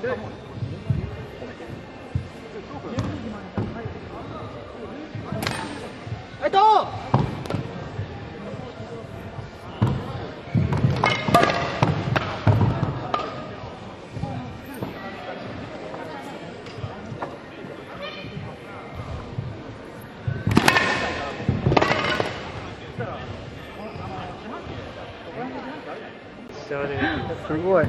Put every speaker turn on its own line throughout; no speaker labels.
えっと。
すごい。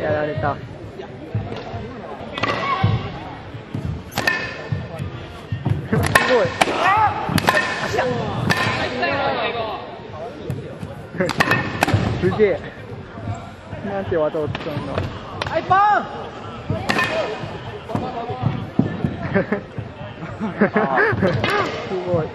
やられた。すごい。すげえ。なんて技を使うんだ。
はい、パ
すごい。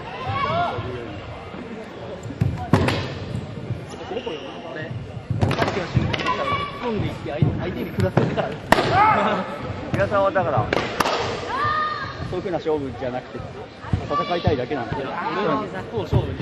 皆さんはだから、そういうふうな勝負じゃなくて、戦い。たい。だけなんで。
俺はもう勝負に